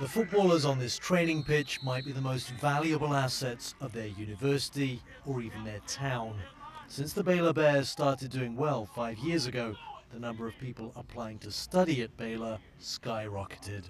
The footballers on this training pitch might be the most valuable assets of their university or even their town. Since the Baylor Bears started doing well five years ago, the number of people applying to study at Baylor skyrocketed.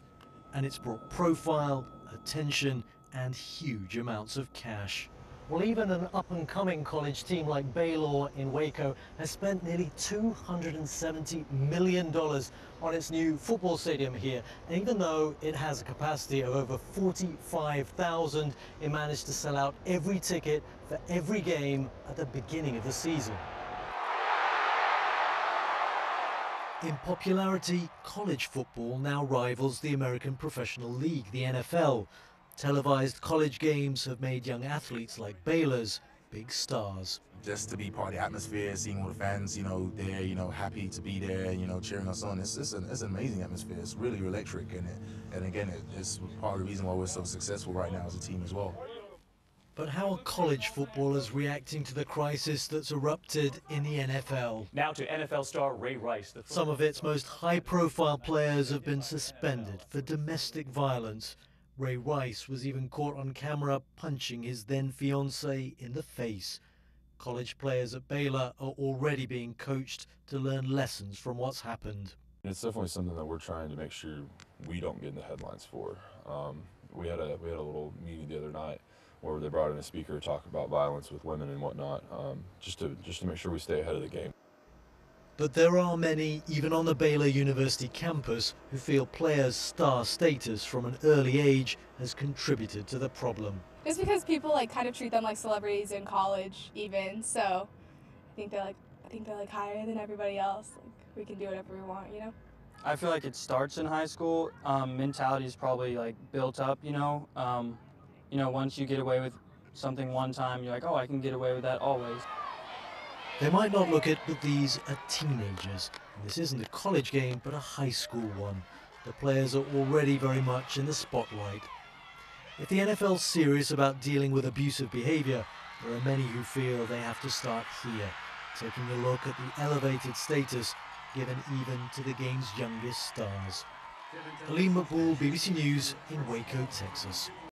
And it's brought profile, attention, and huge amounts of cash. Well, even an up and coming college team like Baylor in Waco has spent nearly $270 million on its new football stadium here. And even though it has a capacity of over 45,000, it managed to sell out every ticket for every game at the beginning of the season. In popularity, college football now rivals the American Professional League, the NFL. Televised college games have made young athletes like Baylor's big stars. Just to be part of the atmosphere, seeing all the fans, you know, there, you know, happy to be there, you know, cheering us on. It's, it's, an, it's an amazing atmosphere. It's really electric, and it, and again, it, it's part of the reason why we're so successful right now as a team as well. But how are college footballers reacting to the crisis that's erupted in the NFL? Now to NFL star Ray Rice. Some of its most high profile players have been suspended for domestic violence. Ray Rice was even caught on camera punching his then fiancee in the face. College players at Baylor are already being coached to learn lessons from what's happened. It's definitely something that we're trying to make sure we don't get in the headlines for. Um, we had a we had a little meeting the other night where they brought in a speaker to talk about violence with women and whatnot, um, just to just to make sure we stay ahead of the game. But there are many, even on the Baylor University campus, who feel players' star status from an early age has contributed to the problem. It's because people like kind of treat them like celebrities in college, even. So I think they're like, I think they're like higher than everybody else. Like we can do whatever we want, you know. I feel like it starts in high school. Um, mentality is probably like built up, you know. Um, you know, once you get away with something one time, you're like, oh, I can get away with that always. They might not look it, but these are teenagers. And this isn't a college game, but a high school one. The players are already very much in the spotlight. If the NFL's serious about dealing with abusive behaviour, there are many who feel they have to start here, taking a look at the elevated status given even to the game's youngest stars. Aleem Maqbool, BBC News in Waco, Texas.